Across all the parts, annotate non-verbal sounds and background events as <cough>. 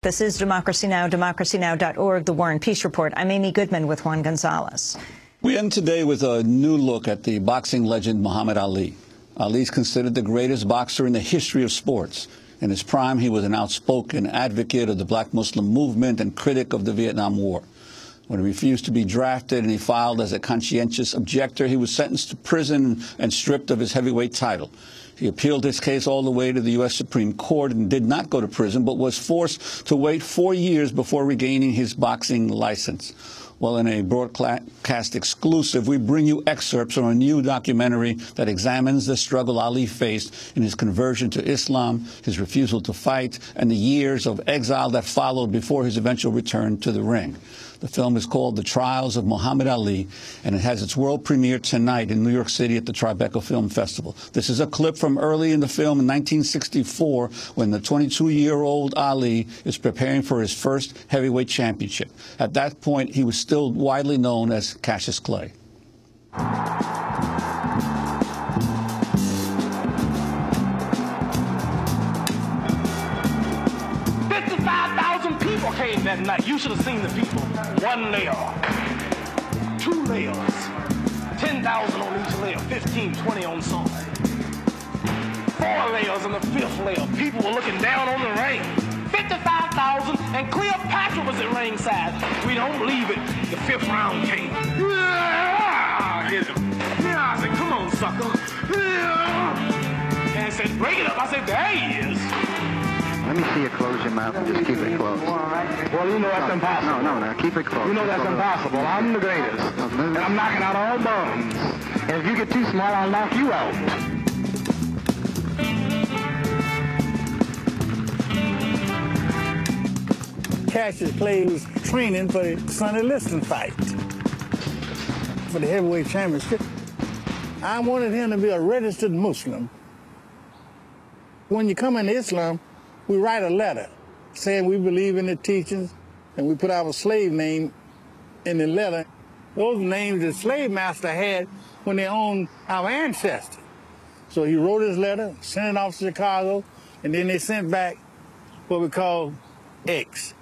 This is Democracy Now!, democracynow.org, The War and Peace Report. I'm Amy Goodman with Juan Gonzalez. We end today with a new look at the boxing legend Muhammad Ali. Ali is considered the greatest boxer in the history of sports. In his prime, he was an outspoken advocate of the black Muslim movement and critic of the Vietnam War. When he refused to be drafted and he filed as a conscientious objector, he was sentenced to prison and stripped of his heavyweight title. He appealed his case all the way to the U.S. Supreme Court and did not go to prison, but was forced to wait four years before regaining his boxing license. Well, in a broadcast exclusive, we bring you excerpts from a new documentary that examines the struggle Ali faced in his conversion to Islam, his refusal to fight, and the years of exile that followed before his eventual return to the ring. The film is called The Trials of Muhammad Ali, and it has its world premiere tonight in New York City at the Tribeca Film Festival. This is a clip from early in the film in 1964 when the 22-year-old Ali is preparing for his first heavyweight championship. At that point, he was still widely known as Cassius Clay. 55,000 people came that night. You should have seen the people. One layer, two layers, 10,000 on each layer, 15, 20 on some. Four layers on the fifth layer. People were looking down on the ring. 55,000 and Cleopatra was at ringside. We don't believe it. The fifth round came. Yeah, hit him. Yeah, I said, come on, sucker. Yeah. And I said, break it up. I said, there he is. Let me see you close your mouth and just keep it closed. Well, you know that's impossible. No, no, no. Keep it closed. You know that's impossible. I'm the greatest. And I'm knocking out all bums. And if you get too smart, I'll knock you out. Cassius Clay was training for the Sonny Liston fight for the heavyweight championship. I wanted him to be a registered Muslim. When you come into Islam, we write a letter saying we believe in the teachings and we put our slave name in the letter. Those names the slave master had when they owned our ancestors. So he wrote his letter, sent it off to Chicago, and then they sent back what we call X.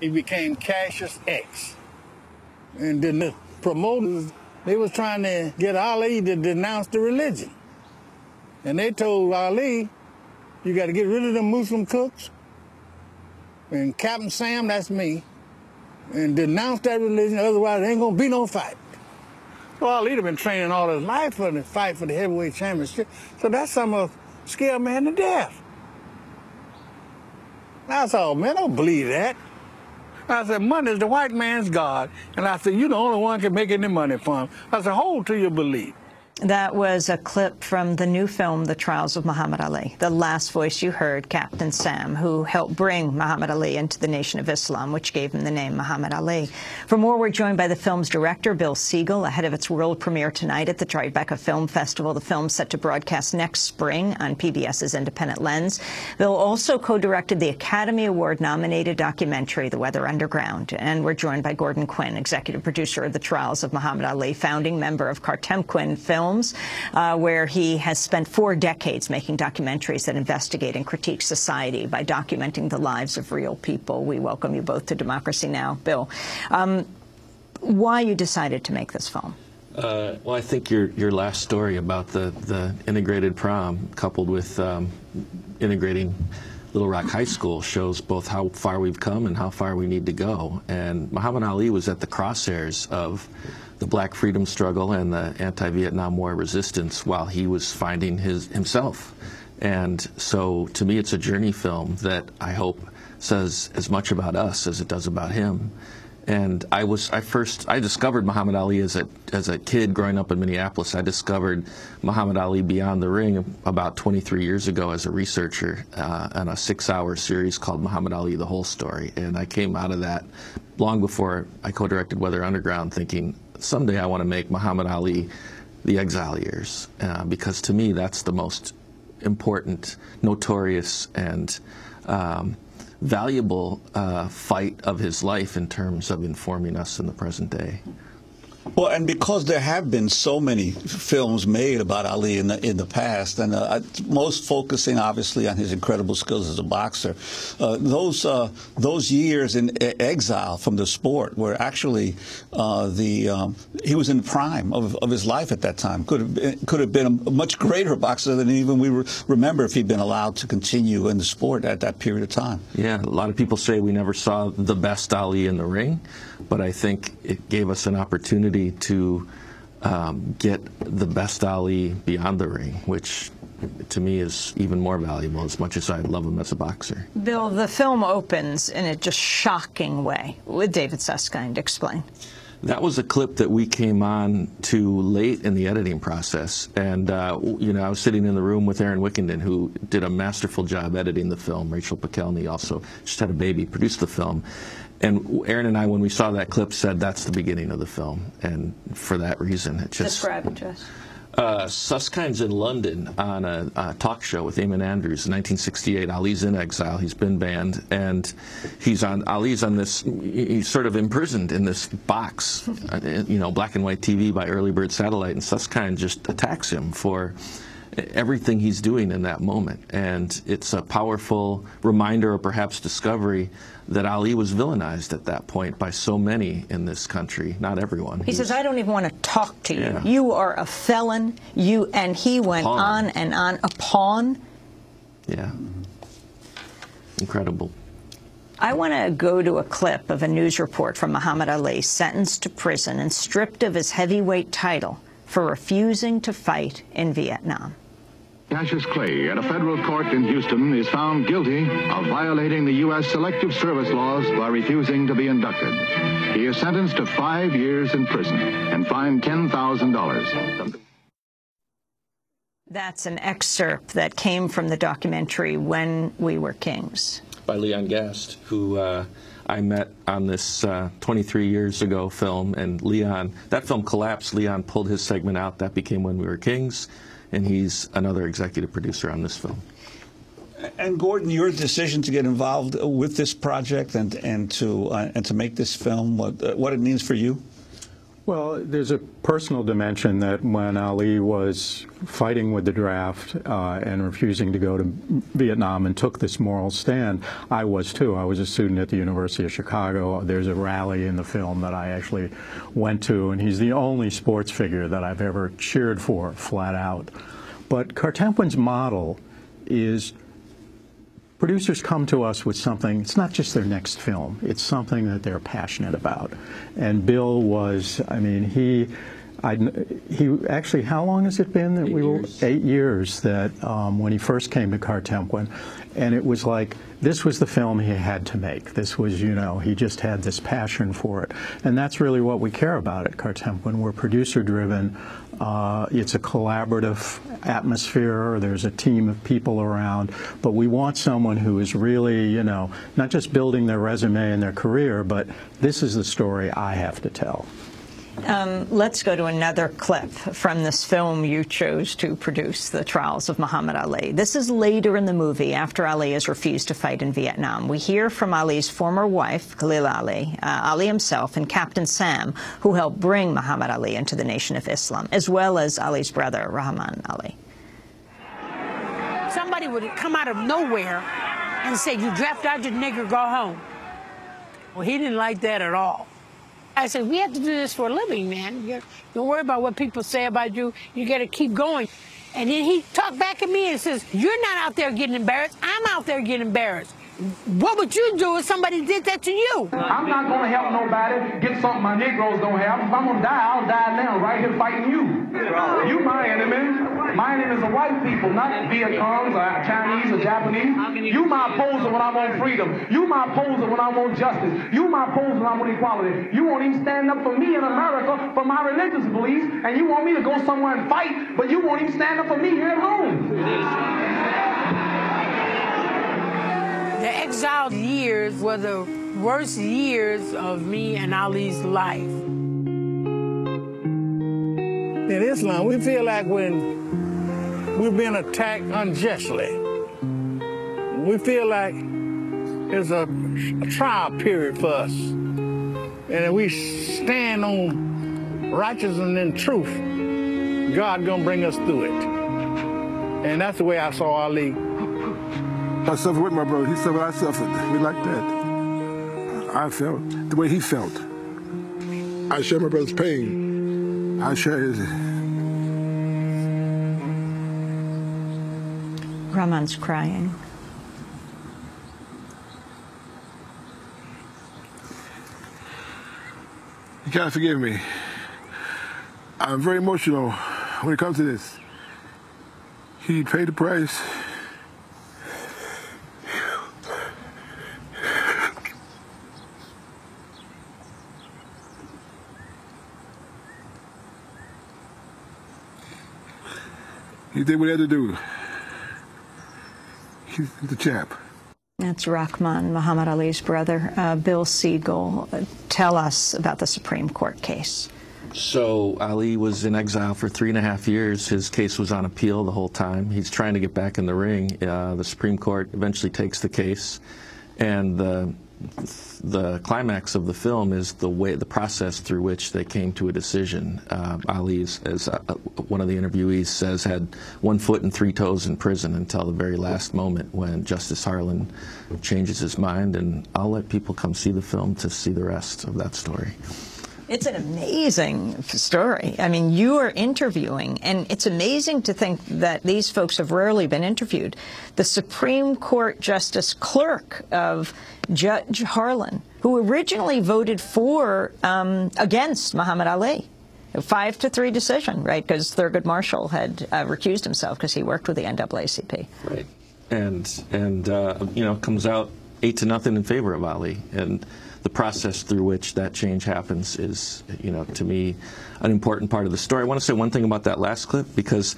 He became Cassius X. And then the promoters, they was trying to get Ali to denounce the religion. And they told Ali, you got to get rid of the Muslim cooks. And Captain Sam, that's me. And denounce that religion, otherwise there ain't going to be no fight. Well, Ali been training all his life for the fight for the heavyweight championship. So that's something of scare a man to death. I said, man, don't believe that. I said, money is the white man's God. And I said, you're the only one can make any money from. I said, hold to your belief. That was a clip from the new film, The Trials of Muhammad Ali. The last voice you heard, Captain Sam, who helped bring Muhammad Ali into the Nation of Islam, which gave him the name Muhammad Ali. For more, we're joined by the film's director, Bill Siegel, ahead of its world premiere tonight at the Tribeca Film Festival. The film's set to broadcast next spring on PBS's Independent Lens. Bill also co-directed the Academy Award-nominated documentary, The Weather Underground. And we're joined by Gordon Quinn, executive producer of The Trials of Muhammad Ali, founding member of Kartemquin Film films, uh, where he has spent four decades making documentaries that investigate and critique society by documenting the lives of real people. We welcome you both to Democracy Now! Bill, um, why you decided to make this film? Uh, well, I think your your last story about the the integrated prom coupled with um, integrating Little Rock High School shows both how far we've come and how far we need to go. And Muhammad Ali was at the crosshairs of the black freedom struggle and the anti-Vietnam War resistance while he was finding his himself. And so to me, it's a journey film that I hope says as much about us as it does about him. And I was, I first, I discovered Muhammad Ali as a, as a kid growing up in Minneapolis. I discovered Muhammad Ali Beyond the Ring about 23 years ago as a researcher uh, on a six hour series called Muhammad Ali The Whole Story. And I came out of that long before I co directed Weather Underground thinking someday I want to make Muhammad Ali the exile years uh, because to me that's the most important, notorious, and um, valuable uh, fight of his life in terms of informing us in the present day. Well, and because there have been so many films made about Ali in the in the past, and uh, most focusing obviously on his incredible skills as a boxer, uh, those uh, those years in exile from the sport were actually uh, the um, he was in the prime of, of his life at that time. Could have been, could have been a much greater boxer than even we re remember if he'd been allowed to continue in the sport at that period of time. Yeah, a lot of people say we never saw the best Ali in the ring, but I think it gave us an opportunity to um, get the best Ali beyond the ring, which to me is even more valuable as much as I love him as a boxer. Bill, the film opens in a just shocking way with David Susskind. Explain. That was a clip that we came on to late in the editing process. And, uh, you know, I was sitting in the room with Aaron Wickenden, who did a masterful job editing the film. Rachel Pikelny also just had a baby, produced the film. And Aaron and I, when we saw that clip, said that's the beginning of the film. And for that reason, it just. Describe it to us. Uh, Susskind's in London on a, a, talk show with Eamonn Andrews in 1968. Ali's in exile. He's been banned, and he's on. Ali's on this. He's sort of imprisoned in this box, uh, you know, black and white TV by Early Bird Satellite, and Susskind just attacks him for everything he's doing in that moment. And it's a powerful reminder or perhaps discovery that Ali was villainized at that point by so many in this country, not everyone. He, he says, I don't even want to talk to you. Yeah. You are a felon. You And he went pawn. on and on. A pawn? Yeah. Incredible. I want to go to a clip of a news report from Muhammad Ali, sentenced to prison and stripped of his heavyweight title for refusing to fight in Vietnam. Cassius Clay at a federal court in Houston is found guilty of violating the U.S. Selective Service laws by refusing to be inducted. He is sentenced to five years in prison and fined $10,000. That's an excerpt that came from the documentary When We Were Kings. By Leon Gast, who uh, I met on this uh, 23 years ago film. And Leon, that film collapsed. Leon pulled his segment out. That became When We Were Kings and he's another executive producer on this film. And Gordon, your decision to get involved with this project and and to uh, and to make this film, what uh, what it means for you? Well, there's a personal dimension that when Ali was fighting with the draft uh, and refusing to go to Vietnam and took this moral stand, I was too. I was a student at the University of Chicago. There's a rally in the film that I actually went to, and he's the only sports figure that I've ever cheered for, flat out. But Kartemquin's model is producers come to us with something, it's not just their next film, it's something that they're passionate about. And Bill was, I mean, he, I, he actually, how long has it been that eight we were eight years that um, when he first came to Kartemquin, and it was like this was the film he had to make. This was, you know, he just had this passion for it, and that's really what we care about at Cartemp. When We're producer driven. Uh, it's a collaborative atmosphere. There's a team of people around, but we want someone who is really, you know, not just building their resume and their career, but this is the story I have to tell. Um, let's go to another clip from this film you chose to produce, The Trials of Muhammad Ali. This is later in the movie, after Ali has refused to fight in Vietnam. We hear from Ali's former wife, Khalilah Ali, uh, Ali himself, and Captain Sam, who helped bring Muhammad Ali into the Nation of Islam, as well as Ali's brother, Rahman Ali. Somebody would come out of nowhere and say, you draft out your nigger, go home. Well, he didn't like that at all. I said, we have to do this for a living, man. You don't worry about what people say about you. You got to keep going. And then he talked back at me and says, you're not out there getting embarrassed. I'm out there getting embarrassed. What would you do if somebody did that to you? I'm not going to help nobody get something my Negroes don't have. If I'm going to die, I'll die now, right here fighting you. You my enemy. My enemy is the white people, not Viet Congs or Chinese or Japanese. You my opposer when I want freedom. You my opposer when I want justice. You my opposer when I want equality. You won't even stand up for me in America for my religious beliefs, and you want me to go somewhere and fight, but you won't even stand up for me here at home. The exiled years were the worst years of me and Ali's life. In Islam, we feel like when we're been attacked unjustly, we feel like it's a, a trial period for us. And we stand on righteousness and truth, God gonna bring us through it. And that's the way I saw Ali. I suffered with my brother. He suffered, I suffered. We like that. I felt the way he felt. I share my brother's pain. I share his. Rahman's crying. You gotta forgive me. I'm very emotional when it comes to this. He paid the price. He did what he had to do. He's <laughs> the champ. That's Rahman, Muhammad Ali's brother. Uh, Bill Siegel, tell us about the Supreme Court case. So Ali was in exile for three and a half years. His case was on appeal the whole time. He's trying to get back in the ring. Uh, the Supreme Court eventually takes the case, and the the climax of the film is the way, the process through which they came to a decision. Uh, Ali, as uh, one of the interviewees says, had one foot and three toes in prison until the very last moment when Justice Harlan changes his mind. And I'll let people come see the film to see the rest of that story. It's an amazing story. I mean, you are interviewing, and it's amazing to think that these folks have rarely been interviewed. The Supreme Court Justice Clerk of Judge Harlan, who originally voted for um, against Muhammad Ali. A five to three decision, right? Because Thurgood Marshall had uh, recused himself because he worked with the NAACP. Right, and and uh, you know comes out eight to nothing in favor of Ali, and the process through which that change happens is, you know, to me, an important part of the story. I want to say one thing about that last clip because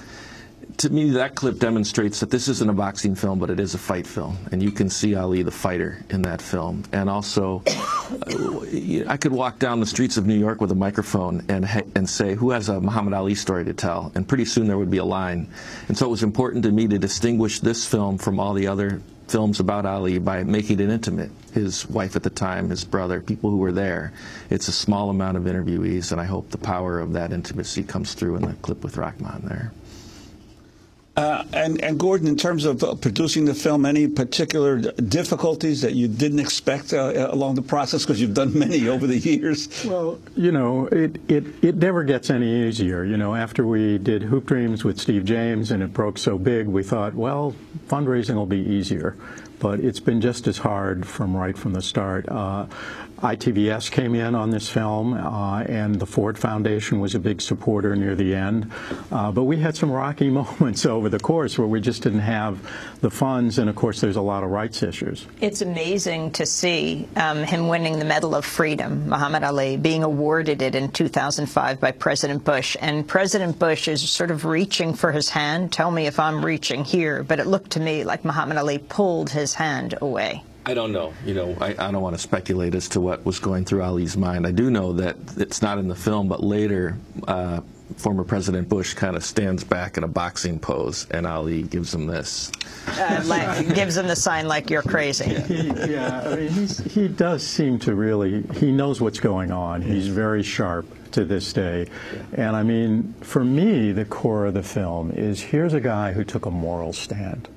to me, that clip demonstrates that this isn't a boxing film, but it is a fight film. And you can see Ali, the fighter, in that film. And also, uh, I could walk down the streets of New York with a microphone and, and say, who has a Muhammad Ali story to tell? And pretty soon there would be a line. And so it was important to me to distinguish this film from all the other films about Ali by making it intimate. His wife at the time, his brother, people who were there. It's a small amount of interviewees, and I hope the power of that intimacy comes through in the clip with Rahman there. Uh, and, and, Gordon, in terms of uh, producing the film, any particular difficulties that you didn't expect uh, uh along the process because you've done many over the years? Well, you know, it, it, it never gets any easier. You know, after we did Hoop Dreams with Steve James and it broke so big, we thought, well, fundraising will be easier but it's been just as hard from right from the start. Uh, ITVS came in on this film, uh, and the Ford Foundation was a big supporter near the end. Uh, but we had some rocky <laughs> moments over the course where we just didn't have the funds, and of course, there's a lot of rights issues. It's amazing to see um, him winning the Medal of Freedom, Muhammad Ali, being awarded it in 2005 by President Bush. And President Bush is sort of reaching for his hand. Tell me if I'm reaching here, but it looked to me like Muhammad Ali pulled his hand away. I don't know. You know, I, I, don't want to speculate as to what was going through Ali's mind. I do know that it's not in the film, but later, uh, former President Bush kind of stands back in a boxing pose, and Ali gives him this. Uh, like, gives him the sign like you're crazy. Yeah, he, yeah I mean, he does seem to really, he knows what's going on. He's very sharp to this day. And I mean, for me, the core of the film is here's a guy who took a moral stand.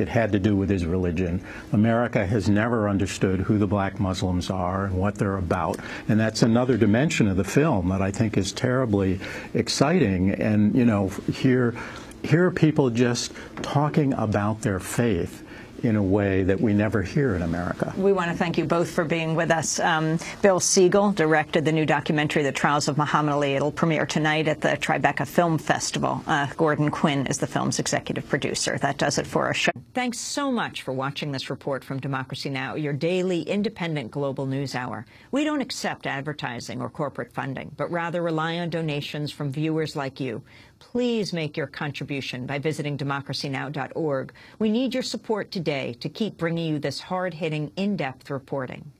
It had to do with his religion. America has never understood who the black Muslims are and what they're about. And that's another dimension of the film that I think is terribly exciting. And, you know, here, here are people just talking about their faith in a way that we never hear in America. We want to thank you both for being with us. Um, Bill Siegel directed the new documentary, The Trials of Muhammad Ali. It'll premiere tonight at the Tribeca Film Festival. Uh, Gordon Quinn is the film's executive producer. That does it for our show. Thanks so much for watching this report from Democracy Now!, your daily independent global news hour. We don't accept advertising or corporate funding, but rather rely on donations from viewers like you please make your contribution by visiting democracynow.org. We need your support today to keep bringing you this hard-hitting, in-depth reporting.